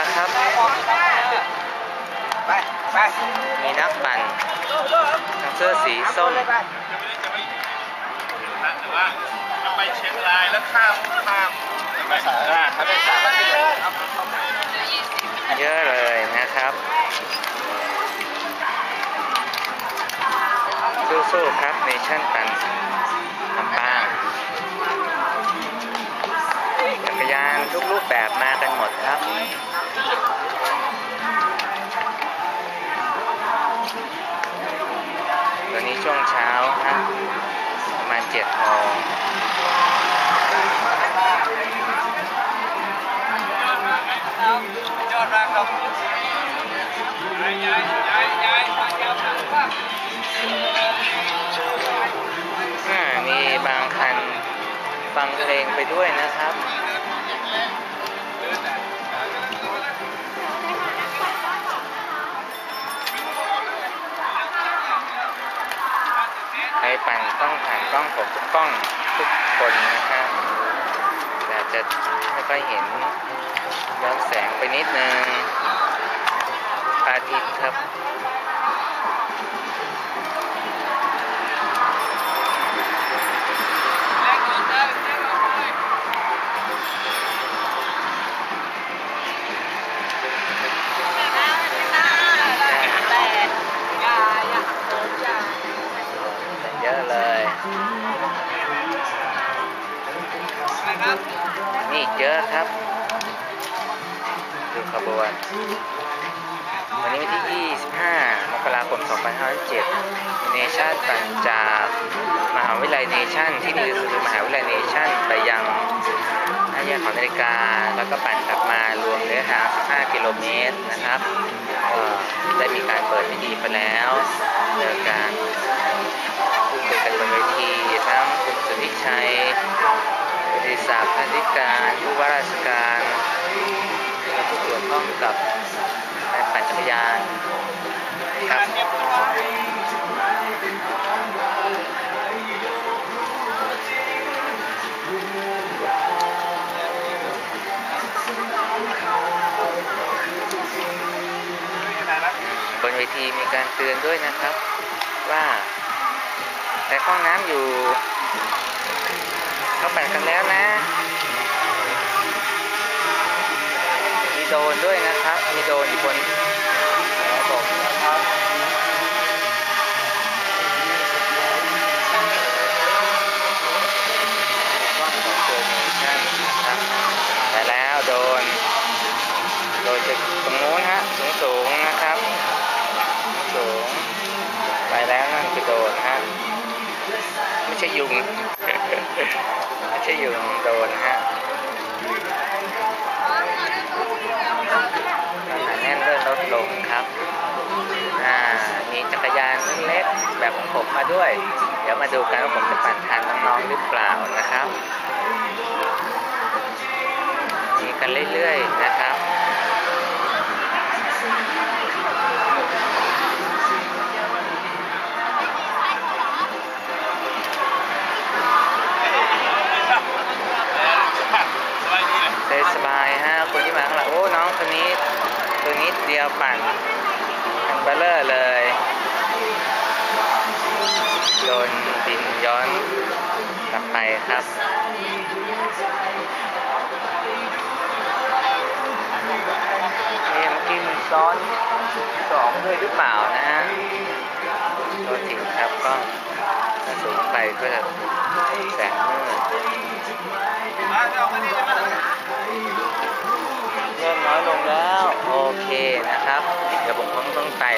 แล้วครับไปไปมีนักปั่นทางเสื้อสีส้มไปนะแต่ว่าจะไปเชียงรายแล้วข้ามข้ามไปสายอ่าถ้าไปสายก็ที่เลยครับเยอะเลยนะครับสู้ๆครับเนชั่นปั่นลำปา ทุกรูปแบบมากันหมดครับ ตอนนี้ช่วงเช้าครับประมาณเจ็ดโมงยอดมากครับอ่ามีบางคันฟังเพลงไปด้วยนะครับ ใครปั่นต้องผ่านกล้องผมทุกกล้องทุกคนนะครับแต่จะไม่ค่อยเห็นย้อนแสงไปนิดนึงพระอาทิตย์ครับ นี่เยอะครับ ดูขบวน วันนี้วันที่ 25 มกราคม 2507เนชั่นปั่นจากมหาวิทยาลัยเนชั่นที่นี่คือมหาวิทยาลัยเนชั่นไปยังห้าแยกของนาฬิกา แล้วก็ปั่นกลับมารวมระยะทาง 15 กิโลเมตรนะครับได้มีการเปิดพิธีไปแล้วเจอการพูดคุยกันบนเวที บริษัทพันธิการผู้ว่าราชการผู้เกี่ยวข้องกับการปั่นจักรยานครับบนเวทีมีการเตือนด้วยนะครับ ว่าแต่ห้องน้ำอยู่ เขาแปั่นกันแล้วนะ มีโดนด้วยนะครับ มีโดนอยู่บนระบบนะครับกล้องของตัวเนชั่นนะครับไปแล้วโดน โดยจากตรงนู้นฮะ สูงสูงๆนะครับ สูง ไปแล้วนั่นคือโดนฮะ ไม่ใช่ยุงไม่ใช่ยุงโดนฮะแน่นเริ่มลดลงครับอ่ามีจักรยานเล็กๆแบบของผมมาด้วย เดี๋ยวมาดูกันว่าผมจะปั่นทันน้องๆหรือเปล่านะครับ มีกันเรื่อยๆนะครับ สบายดีเลยเซสบายฮะคนที่มาข้างหลังโอ้น้องคนนี้ตัวนี้เดียวปั่นทันเบลเลอร์เลยโดนบินย้อนกลับไปครับเอ็มกินซ้อนสองด้วยหรือเปล่านะฮะตัวจริงครับก็สูงไปก็จะแสงมืด แล้ว โอเคนะครับ เดี๋ยวผมคงต้องไต่